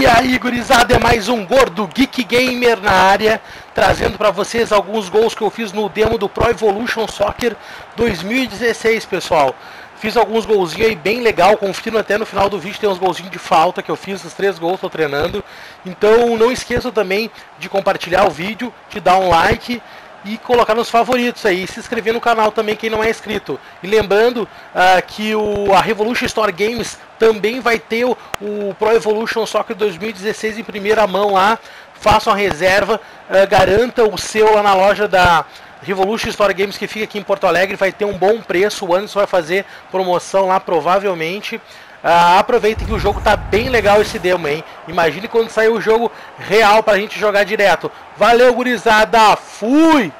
E aí, gurizada, é mais um Gordo Geek Gamer na área, trazendo para vocês alguns gols que eu fiz no demo do Pro Evolution Soccer 2016, pessoal. Fiz alguns golzinhos aí bem legal, confiro até no final do vídeo tem uns golzinhos de falta que eu fiz, os três gols, tô treinando. Então não esqueça também de compartilhar o vídeo, de dar um like e colocar nos favoritos aí, se inscrever no canal também quem não é inscrito. E lembrando uh, que o, a Revolution Store Games também vai ter o, o Pro Evolution Soccer 2016 em primeira mão lá. Façam a reserva, uh, garanta o seu lá na loja da Revolution Store Games que fica aqui em Porto Alegre. Vai ter um bom preço, o Anderson vai fazer promoção lá provavelmente. Uh, aproveitem que o jogo tá bem legal esse demo, hein? Imagine quando sair o jogo real pra gente jogar direto. Valeu, gurizada! Fui!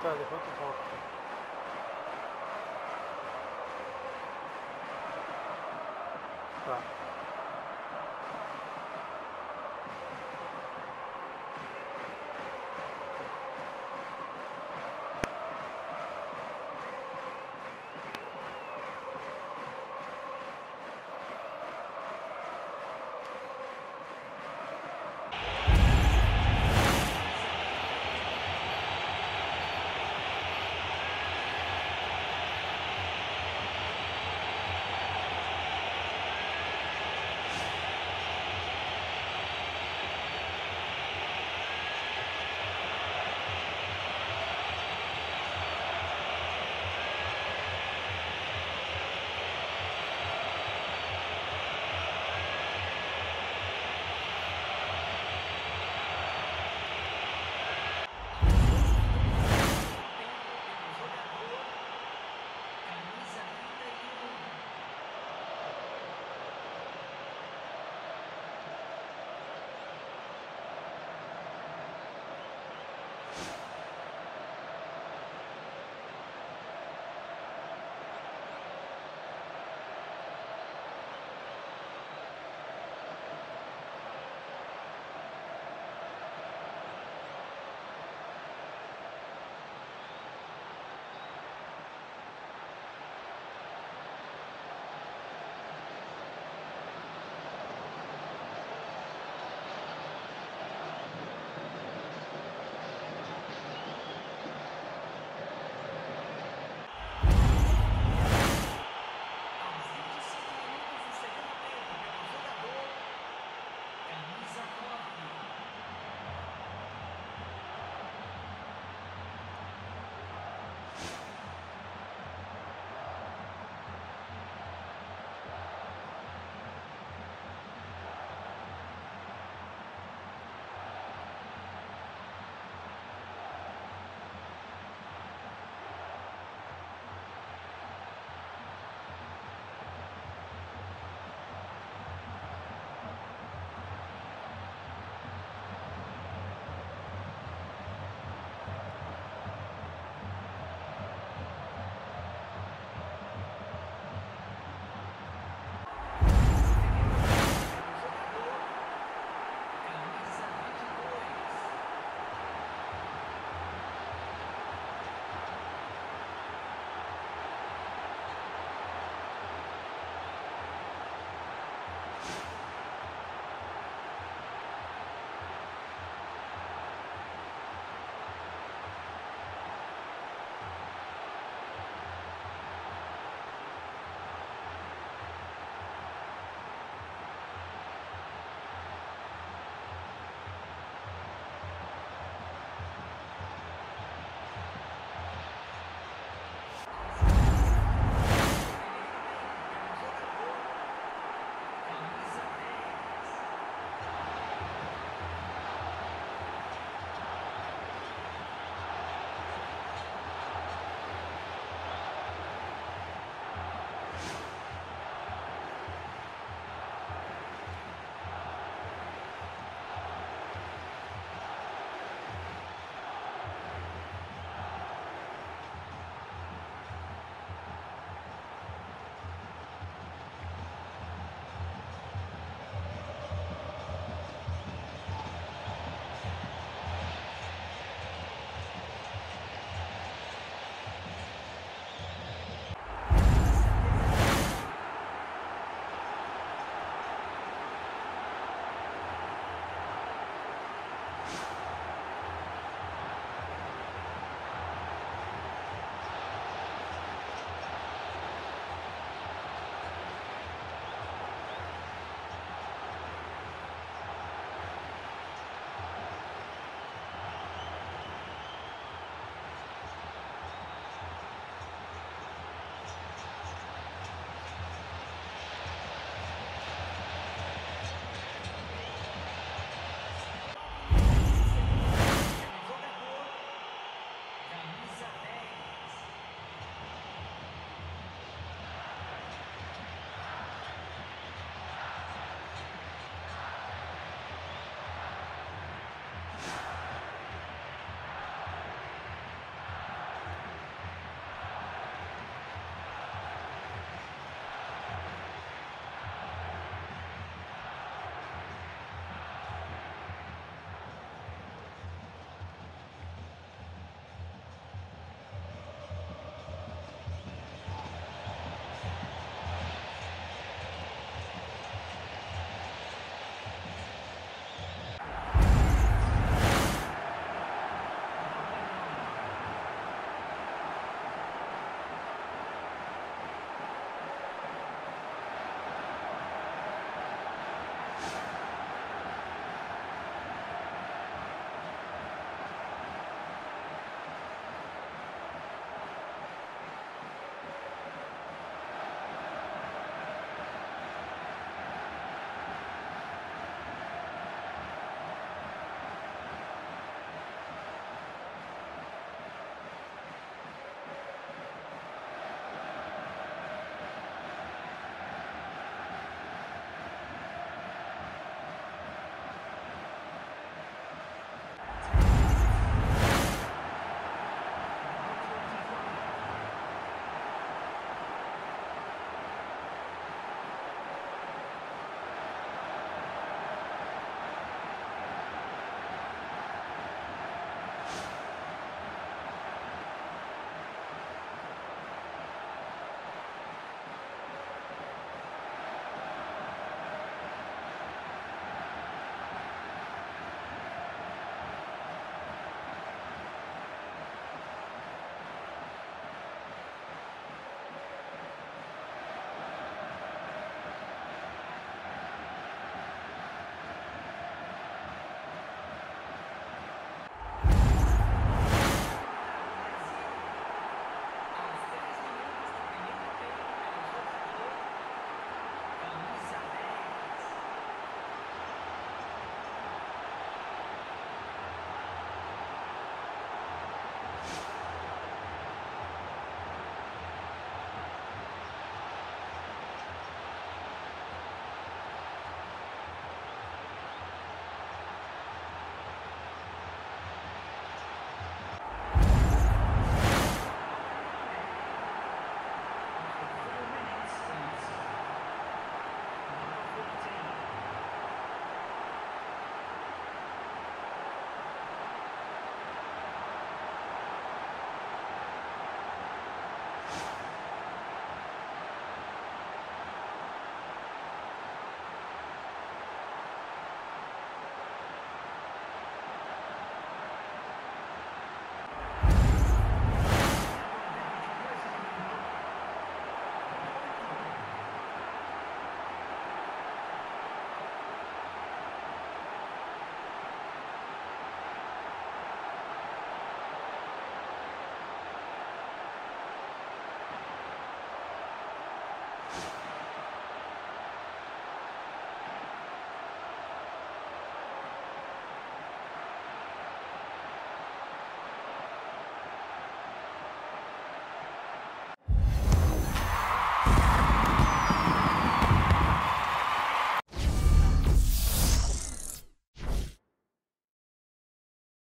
ったでほんと変わっ。